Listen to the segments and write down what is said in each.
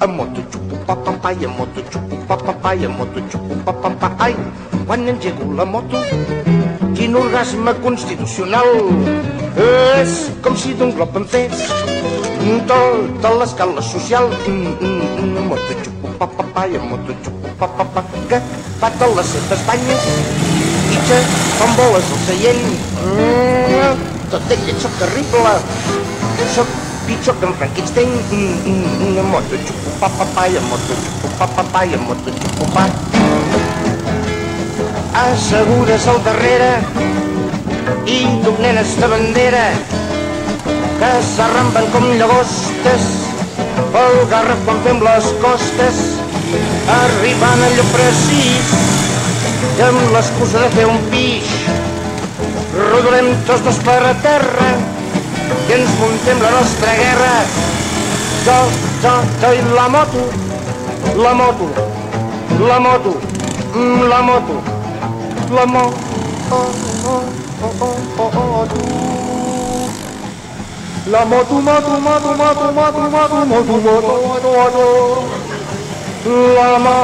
A moto chupu papampai, a moto chupu papampai, a moto chupu papampai. Quan engego la moto, quin orgasme constitucional. És com si d'un glob em fes tota l'escala social. Mm, mm, mm, moto xupo papapai, moto xupo papapà, que pata les set espanyes i que fan boles el seient. Mm, tot ell, soc terrible, soc pitjor que el Frankenstein. Mm, mm, mm, Una moto, xupupà, papaya, moto, xupupà, papaya, moto, xupupà. Assegudes al darrere i donenes de bandera que s'arrampen com llagostes pel garraf quan fem les costes arribant al lloc precís i amb l'excusa de fer un pix rodolem tots dos per a terra i ens muntem la nostra guerra. Jo, jo, jo i la moto la moto la moto mm, la moto la moto la moto, moto, moto, moto, moto, moto, moto, moto, moto, moto. La ma,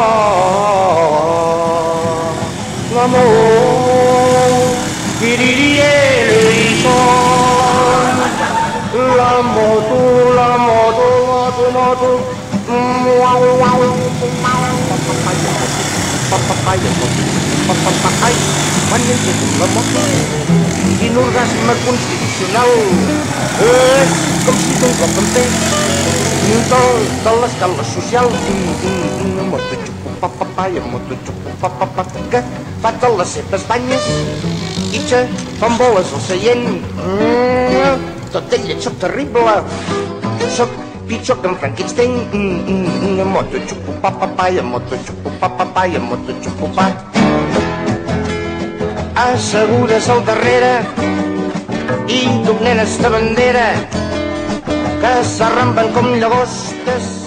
la mô tu la mô tu mô tu mô tu wow wow papapai quan hi ha la moto quin orgasme constitucional és com si d'un cop em fes de, de l'escala social una moto xucu papapai moto xucu papapai que fa de les seves banyes i xa fan boles al seient mm tot de llet, sóc terrible. Sóc pitjor que en Frankenstein. Mm, mm, mm, moto xupupà, papaya, moto xupupà, papaya, moto xupupà. Assegures al darrere i com nenes de bandera que s'arrampen com llagostes